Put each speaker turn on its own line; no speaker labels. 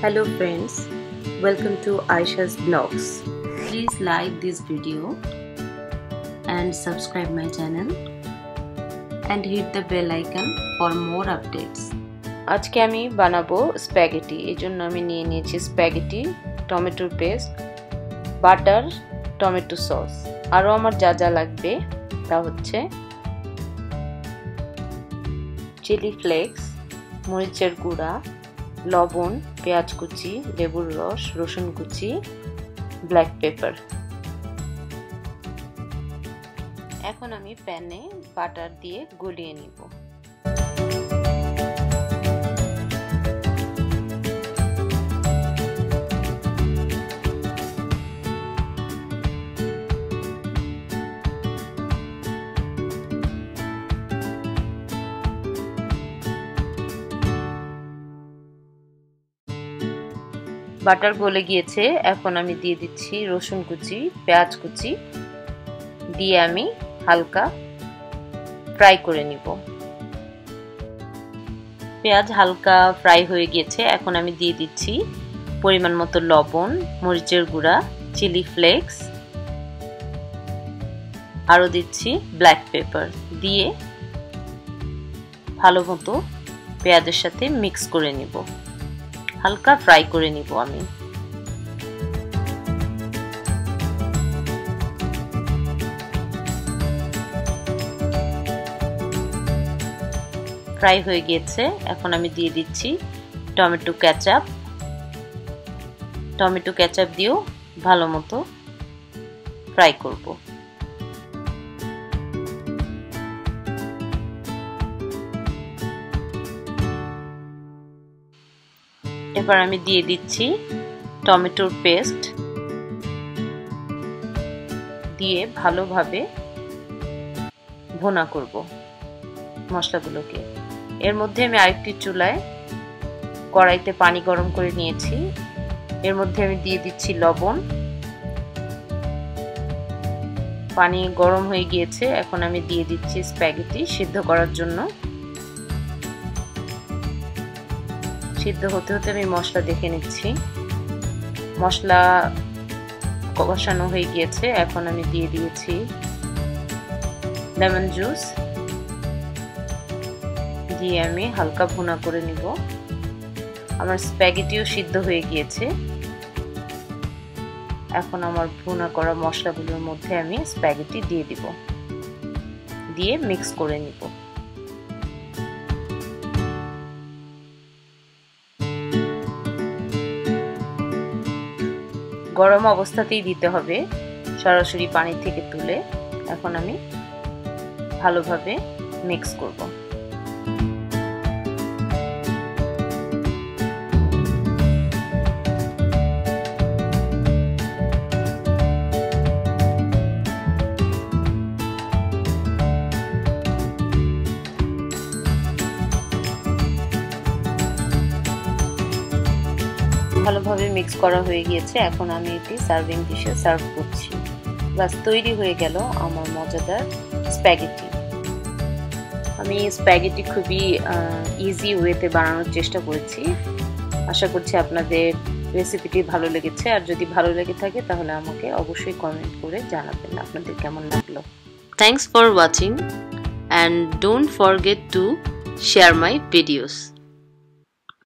Hello friends, welcome to Aisha's blogs. Please like this video and subscribe my channel and hit the bell icon for more updates. আজকে আমি বানাবো spaghetti এই জন্য আমি নিয়ে নিয়েছি স্প্যাগেটি টমেটোর পেস্ট বাটার টমেটো সস আরও আমার যা যা লাগবে তা হচ্ছে চিলি ফ্লেক্স মরিচের গুঁড়া লবণ পেঁয়াজ কুচি, লেবুর রস, রসুন কুচি ব্ল্যাক পেপার এখন আমি প্যানে বাটার দিয়ে গলিয়ে নিব। বাটার গলে গিয়েছে, এখন আমি দিয়ে দিচ্ছি রসুন কুচি, পেঁয়াজ কুচি। দিয়ে আমি হালকা ফ্রাই করে নিব। পেঁয়াজ হালকা ফ্রাই হয়ে গিয়েছে, এখন আমি দিয়ে দিচ্ছি পরিমাণ মতো লবণ, মরিচের গুঁড়া, চিলি ফ্লেক্স। আরও দিচ্ছি ব্ল্যাক পেপার। দিয়ে ভালো মতো পেঁয়াজের সাথে মিক্স করে নিব। হালকা ফ্রাই করে নিব আমি। ফ্রাই হয়ে গিয়েছে। এখন আমি দিয়ে দিচ্ছি টমেটো ক্যাচাপ টমেটো ক্যাচাপ দিয়েও ভালো মতো ফ্রাই করব। এবার আমি দিয়ে দিচ্ছি টমেটোর পেস্ট। দিয়ে ভালোভাবে ভোনা করব মশলাগুলোকে। এর মধ্যে আমি আরেকটি চুলায় কড়াইতে পানি গরম করে নিয়েছি। এর মধ্যে আমি দিয়ে দিচ্ছি লবণ। পানি গরম হয়ে গিয়েছে, এখন আমি দিয়ে দিচ্ছি স্প্যাগেটি সিদ্ধ করার জন্য। সিদ্ধ হতে হতে আমি মশলা দেখে নিচ্ছি। মশলা কষানো হয়ে গিয়েছে, এখন আমি দিয়ে দিয়েছি লেমন জুস দিয়ে আমি হালকা ভুনা করে নিব। আমার স্প্যাগেটিও সিদ্ধ হয়ে গিয়েছে। এখন আমার ভুনা করা মশলাগুলোর মধ্যে আমি স্প্যাগেটি দিয়ে দিব। দিয়ে মিক্স করে নিব। গরম অবস্থাতেই দিতে হবে। সরাসরি পানি থেকে তুলে এখন আমি ভালোভাবে মিক্স করব। ভালোভাবে মিক্স করা হয়ে গিয়েছে। এখন আমি এটি সার্ভিং ডিশে সার্ভ করছি। বাস তৈরি হয়ে গেল আমার মজাদার স্প্যাগেটি আমি স্প্যাগেটি খুবই ইজি ওয়েতে বানানোর চেষ্টা করেছি। আশা করছি আপনাদের রেসিপিটি ভালো লেগেছে। আর যদি ভালো লেগে থাকে তাহলে আমাকে অবশ্যই কমেন্ট করে জানাবেন আপনাদের কেমন লাগল। Thanks for watching and don't forget to share my videos